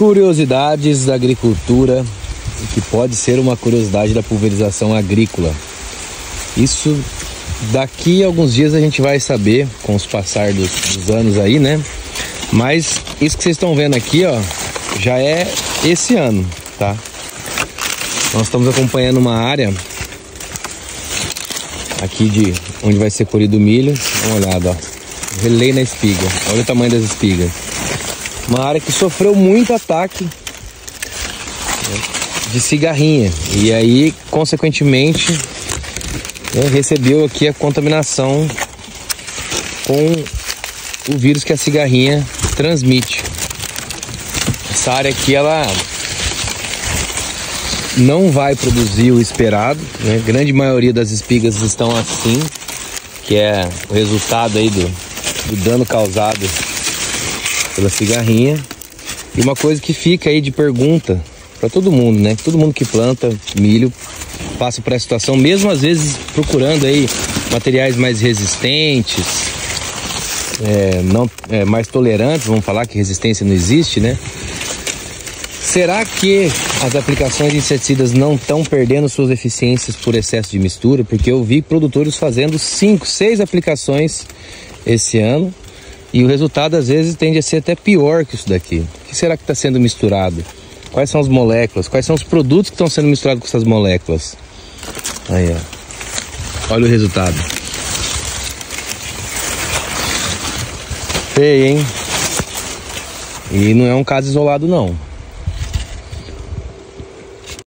Curiosidades da agricultura, que pode ser uma curiosidade da pulverização agrícola. Isso daqui a alguns dias a gente vai saber com os passar dos, dos anos aí, né? Mas isso que vocês estão vendo aqui, ó, já é esse ano, tá? Nós estamos acompanhando uma área aqui de onde vai ser colhido o milho. Dá uma olhada, ó. Relei na espiga. Olha o tamanho das espigas. Uma área que sofreu muito ataque de cigarrinha. E aí, consequentemente, né, recebeu aqui a contaminação com o vírus que a cigarrinha transmite. Essa área aqui, ela não vai produzir o esperado. Né? Grande maioria das espigas estão assim, que é o resultado aí do, do dano causado pela cigarrinha. E uma coisa que fica aí de pergunta para todo mundo, né? Todo mundo que planta milho passa por essa situação, mesmo às vezes procurando aí materiais mais resistentes, é, não, é, mais tolerantes, vamos falar que resistência não existe, né? Será que as aplicações de inseticidas não estão perdendo suas eficiências por excesso de mistura? Porque eu vi produtores fazendo 5, 6 aplicações esse ano e o resultado às vezes tende a ser até pior que isso daqui. O que será que está sendo misturado? Quais são as moléculas? Quais são os produtos que estão sendo misturados com essas moléculas? Aí, ó. Olha o resultado. Feio, hein? E não é um caso isolado, não.